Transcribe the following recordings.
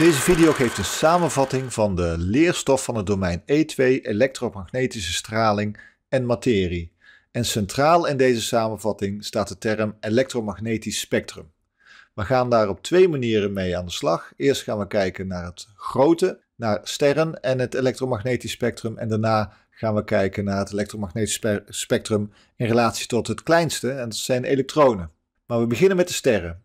Deze video geeft een samenvatting van de leerstof van het domein E2 elektromagnetische straling en materie. En centraal in deze samenvatting staat de term elektromagnetisch spectrum. We gaan daar op twee manieren mee aan de slag. Eerst gaan we kijken naar het grote, naar sterren en het elektromagnetisch spectrum. En daarna gaan we kijken naar het elektromagnetisch spectrum in relatie tot het kleinste, en dat zijn elektronen. Maar we beginnen met de sterren.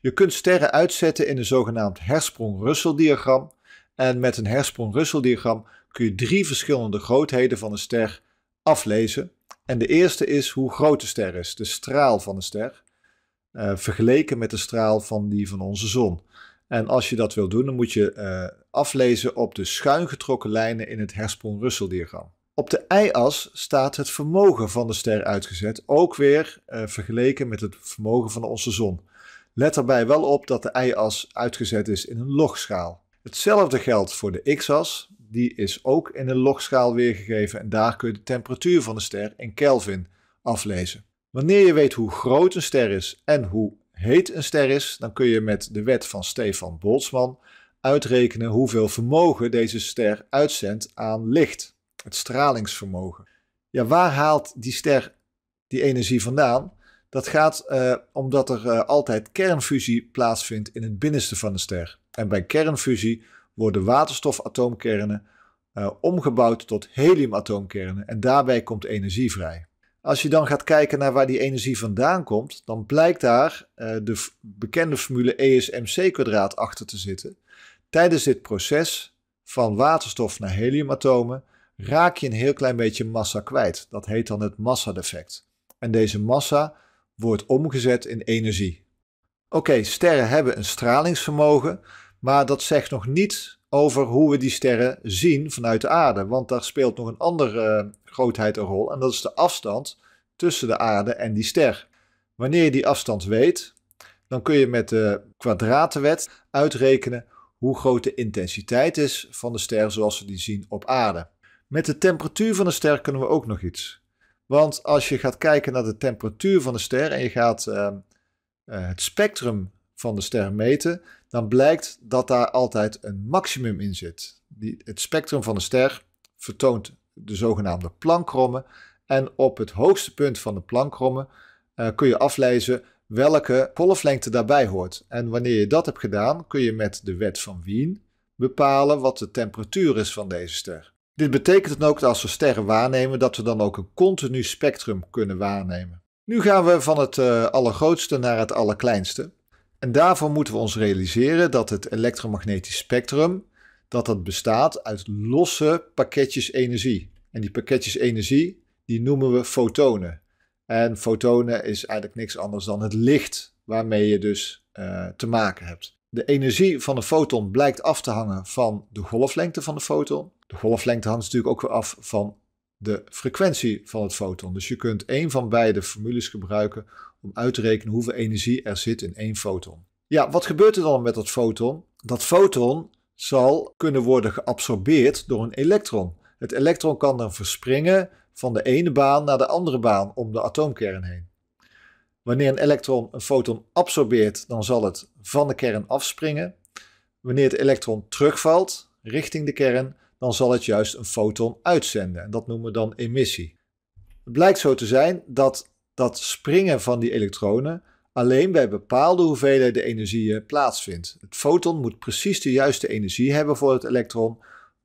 Je kunt sterren uitzetten in een zogenaamd Hersprong-Russell-diagram. En met een Hersprong-Russell-diagram kun je drie verschillende grootheden van een ster aflezen. En de eerste is hoe groot de ster is, de straal van de ster, uh, vergeleken met de straal van die van onze zon. En als je dat wil doen, dan moet je uh, aflezen op de schuin getrokken lijnen in het Hersprong-Russell-diagram. Op de y-as staat het vermogen van de ster uitgezet, ook weer uh, vergeleken met het vermogen van onze zon. Let daarbij wel op dat de y-as uitgezet is in een logschaal. Hetzelfde geldt voor de x-as, die is ook in een logschaal weergegeven en daar kun je de temperatuur van de ster in Kelvin aflezen. Wanneer je weet hoe groot een ster is en hoe heet een ster is, dan kun je met de wet van Stefan Boltzmann uitrekenen hoeveel vermogen deze ster uitzendt aan licht, het stralingsvermogen. Ja, waar haalt die ster die energie vandaan? Dat gaat uh, omdat er uh, altijd kernfusie plaatsvindt in het binnenste van de ster. En bij kernfusie worden waterstofatoomkernen uh, omgebouwd tot heliumatoomkernen en daarbij komt energie vrij. Als je dan gaat kijken naar waar die energie vandaan komt, dan blijkt daar de bekende formule ESMC achter te zitten. Tijdens dit proces van waterstof naar heliumatomen raak je een heel klein beetje massa kwijt. Dat heet dan het massadefect. En deze massa wordt omgezet in energie. Oké, sterren hebben een stralingsvermogen, maar dat zegt nog niet over hoe we die sterren zien vanuit de aarde, want daar speelt nog een andere uh, grootheid een rol en dat is de afstand tussen de aarde en die ster. Wanneer je die afstand weet, dan kun je met de kwadratenwet uitrekenen hoe groot de intensiteit is van de ster zoals we die zien op aarde. Met de temperatuur van de ster kunnen we ook nog iets. Want als je gaat kijken naar de temperatuur van de ster en je gaat uh, uh, het spectrum van de ster meten, dan blijkt dat daar altijd een maximum in zit. Die, het spectrum van de ster vertoont de zogenaamde Planckromme. En op het hoogste punt van de Planckromme uh, kun je aflezen welke golflengte daarbij hoort. En wanneer je dat hebt gedaan, kun je met de wet van Wien bepalen wat de temperatuur is van deze ster. Dit betekent dan ook dat als we sterren waarnemen, dat we dan ook een continu spectrum kunnen waarnemen. Nu gaan we van het uh, allergrootste naar het allerkleinste. En daarvoor moeten we ons realiseren dat het elektromagnetisch spectrum dat dat bestaat uit losse pakketjes energie. En die pakketjes energie die noemen we fotonen. En fotonen is eigenlijk niks anders dan het licht waarmee je dus uh, te maken hebt. De energie van een foton blijkt af te hangen van de golflengte van de foton. De golflengte hangt natuurlijk ook weer af van de frequentie van het foton. Dus je kunt één van beide formules gebruiken om uit te rekenen hoeveel energie er zit in één foton. Ja, wat gebeurt er dan met dat foton? Dat foton zal kunnen worden geabsorbeerd door een elektron. Het elektron kan dan verspringen van de ene baan naar de andere baan om de atoomkern heen. Wanneer een elektron een foton absorbeert, dan zal het van de kern afspringen. Wanneer het elektron terugvalt richting de kern, dan zal het juist een foton uitzenden. En dat noemen we dan emissie. Het blijkt zo te zijn dat dat springen van die elektronen alleen bij bepaalde hoeveelheden energie plaatsvindt. Het foton moet precies de juiste energie hebben voor het elektron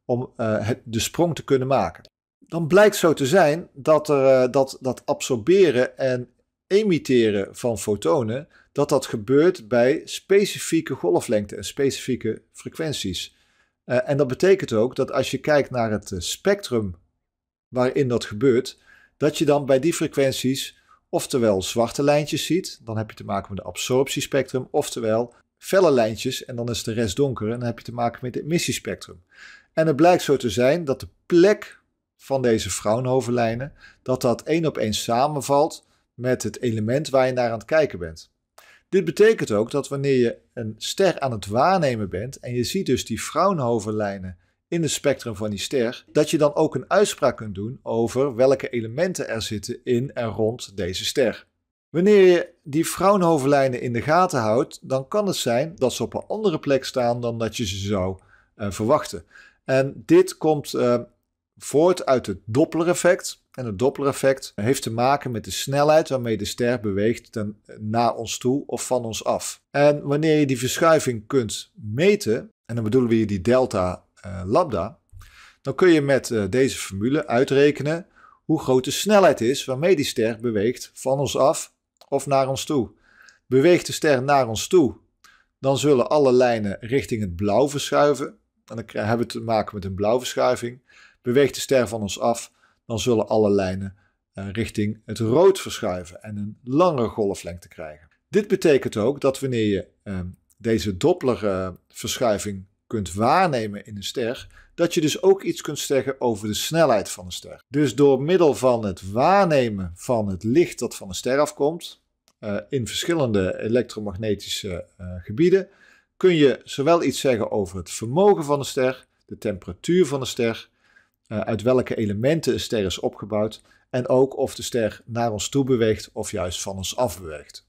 om het, de sprong te kunnen maken. Dan blijkt zo te zijn dat, er, uh, dat, dat absorberen en emitteren van fotonen, dat dat gebeurt bij specifieke golflengten en specifieke frequenties. Uh, en dat betekent ook dat als je kijkt naar het uh, spectrum waarin dat gebeurt, dat je dan bij die frequenties oftewel zwarte lijntjes ziet, dan heb je te maken met de absorptiespectrum, oftewel felle lijntjes en dan is de rest donker en dan heb je te maken met het emissiespectrum. En het blijkt zo te zijn dat de plek van deze Fraunhofer-lijnen, dat dat één op één samenvalt met het element waar je naar aan het kijken bent. Dit betekent ook dat wanneer je een ster aan het waarnemen bent en je ziet dus die Fraunhofer-lijnen in het spectrum van die ster, dat je dan ook een uitspraak kunt doen over welke elementen er zitten in en rond deze ster. Wanneer je die Fraunhofer-lijnen in de gaten houdt, dan kan het zijn dat ze op een andere plek staan dan dat je ze zou uh, verwachten. En dit komt uh, voort uit het Doppler-effect. En het Doppler-effect heeft te maken met de snelheid waarmee de ster beweegt ten, naar ons toe of van ons af. En wanneer je die verschuiving kunt meten, en dan bedoelen we hier die delta uh, lambda, dan kun je met uh, deze formule uitrekenen hoe groot de snelheid is waarmee die ster beweegt van ons af of naar ons toe. Beweegt de ster naar ons toe, dan zullen alle lijnen richting het blauw verschuiven. En dan hebben we te maken met een blauwverschuiving. Beweegt de ster van ons af, dan zullen alle lijnen uh, richting het rood verschuiven en een langere golflengte krijgen. Dit betekent ook dat wanneer je uh, deze Doppler-verschuiving kunt waarnemen in een ster, dat je dus ook iets kunt zeggen over de snelheid van een ster. Dus door middel van het waarnemen van het licht dat van een ster afkomt, uh, in verschillende elektromagnetische gebieden, kun je zowel iets zeggen over het vermogen van een ster, de temperatuur van een ster, uit welke elementen een ster is opgebouwd en ook of de ster naar ons toe beweegt of juist van ons af beweegt.